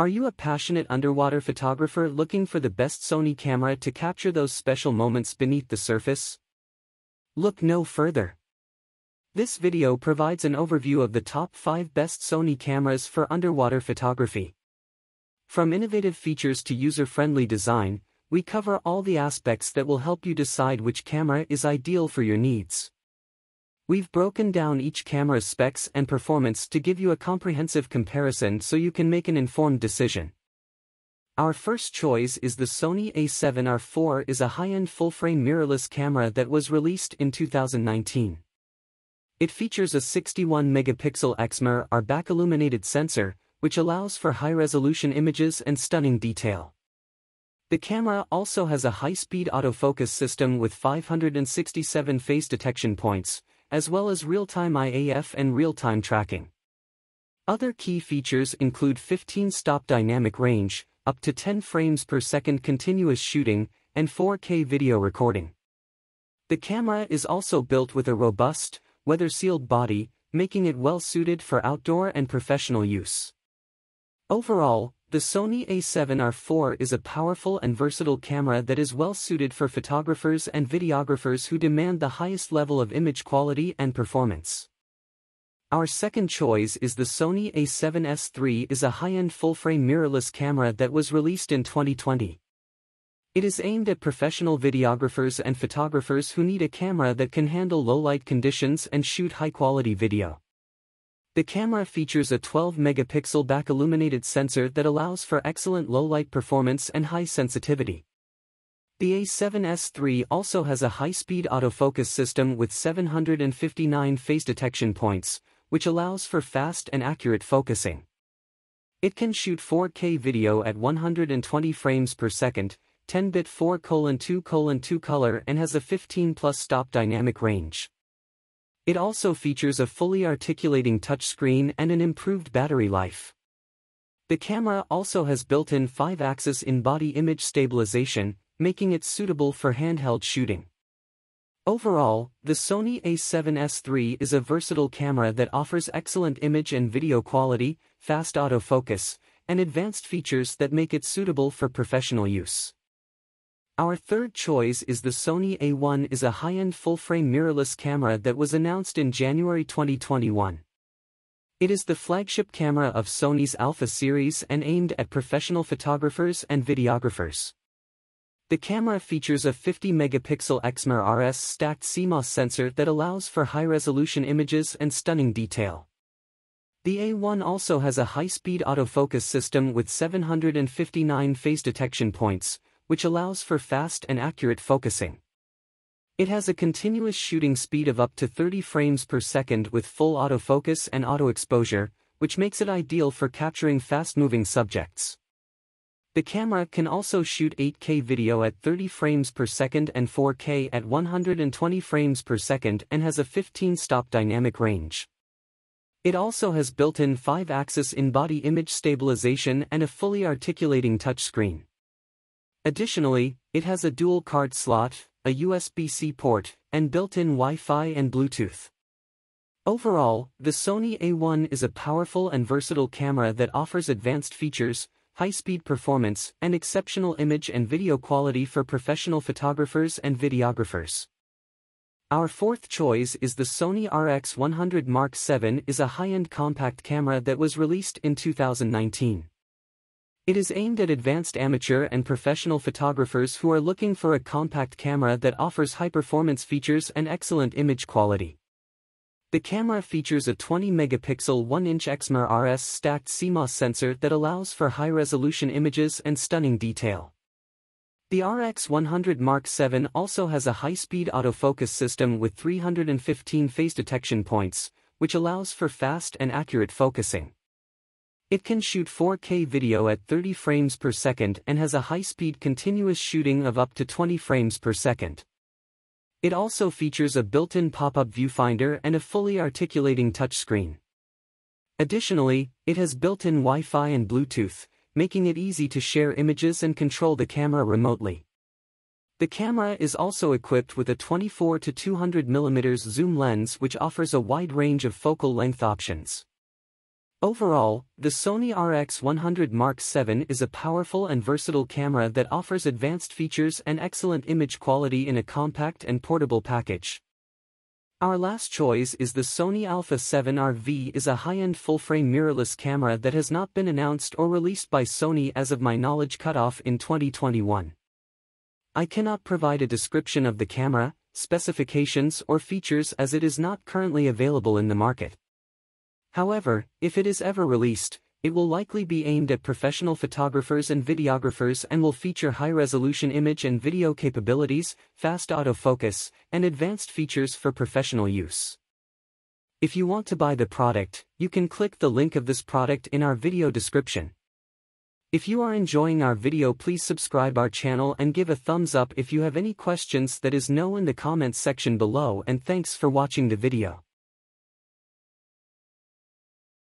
Are you a passionate underwater photographer looking for the best Sony camera to capture those special moments beneath the surface? Look no further. This video provides an overview of the top 5 best Sony cameras for underwater photography. From innovative features to user-friendly design, we cover all the aspects that will help you decide which camera is ideal for your needs. We've broken down each camera's specs and performance to give you a comprehensive comparison so you can make an informed decision. Our first choice is the Sony a7R IV is a high-end full-frame mirrorless camera that was released in 2019. It features a 61-megapixel exmor R back-illuminated sensor, which allows for high-resolution images and stunning detail. The camera also has a high-speed autofocus system with 567 phase detection points, as well as real-time Eye AF and real-time tracking. Other key features include 15-stop dynamic range, up to 10 frames per second continuous shooting, and 4K video recording. The camera is also built with a robust, weather-sealed body, making it well-suited for outdoor and professional use. Overall, the Sony a7R IV is a powerful and versatile camera that is well suited for photographers and videographers who demand the highest level of image quality and performance. Our second choice is the Sony a7S III is a high-end full-frame mirrorless camera that was released in 2020. It is aimed at professional videographers and photographers who need a camera that can handle low-light conditions and shoot high-quality video. The camera features a 12-megapixel back-illuminated sensor that allows for excellent low-light performance and high sensitivity. The A7S III also has a high-speed autofocus system with 759 phase detection points, which allows for fast and accurate focusing. It can shoot 4K video at 120 frames per second, 10-bit 4:2:2 color and has a 15-plus stop dynamic range. It also features a fully articulating touchscreen and an improved battery life. The camera also has built-in 5-axis in-body image stabilization, making it suitable for handheld shooting. Overall, the Sony a7S III is a versatile camera that offers excellent image and video quality, fast autofocus, and advanced features that make it suitable for professional use. Our third choice is the Sony A1 is a high-end full-frame mirrorless camera that was announced in January 2021. It is the flagship camera of Sony's Alpha series and aimed at professional photographers and videographers. The camera features a 50-megapixel Exmor RS stacked CMOS sensor that allows for high-resolution images and stunning detail. The A1 also has a high-speed autofocus system with 759 phase detection points, which allows for fast and accurate focusing. It has a continuous shooting speed of up to 30 frames per second with full autofocus and auto exposure, which makes it ideal for capturing fast-moving subjects. The camera can also shoot 8K video at 30 frames per second and 4K at 120 frames per second and has a 15-stop dynamic range. It also has built-in 5-axis in-body image stabilization and a fully articulating touchscreen. Additionally, it has a dual card slot, a USB-C port, and built-in Wi-Fi and Bluetooth. Overall, the Sony A1 is a powerful and versatile camera that offers advanced features, high-speed performance, and exceptional image and video quality for professional photographers and videographers. Our fourth choice is the Sony RX100 Mark VII is a high-end compact camera that was released in 2019. It is aimed at advanced amateur and professional photographers who are looking for a compact camera that offers high-performance features and excellent image quality. The camera features a 20-megapixel 1-inch Exmor RS stacked CMOS sensor that allows for high-resolution images and stunning detail. The RX100 Mark VII also has a high-speed autofocus system with 315 phase detection points, which allows for fast and accurate focusing. It can shoot 4K video at 30 frames per second and has a high-speed continuous shooting of up to 20 frames per second. It also features a built-in pop-up viewfinder and a fully articulating touchscreen. Additionally, it has built-in Wi-Fi and Bluetooth, making it easy to share images and control the camera remotely. The camera is also equipped with a 24 to 200 mm zoom lens which offers a wide range of focal length options. Overall, the Sony RX100 Mark VII is a powerful and versatile camera that offers advanced features and excellent image quality in a compact and portable package. Our last choice is the Sony Alpha 7RV is a high-end full-frame mirrorless camera that has not been announced or released by Sony as of my knowledge cutoff in 2021. I cannot provide a description of the camera, specifications or features as it is not currently available in the market. However, if it is ever released, it will likely be aimed at professional photographers and videographers and will feature high-resolution image and video capabilities, fast autofocus, and advanced features for professional use. If you want to buy the product, you can click the link of this product in our video description. If you are enjoying our video please subscribe our channel and give a thumbs up if you have any questions that is know in the comments section below and thanks for watching the video.